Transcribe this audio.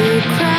you cry.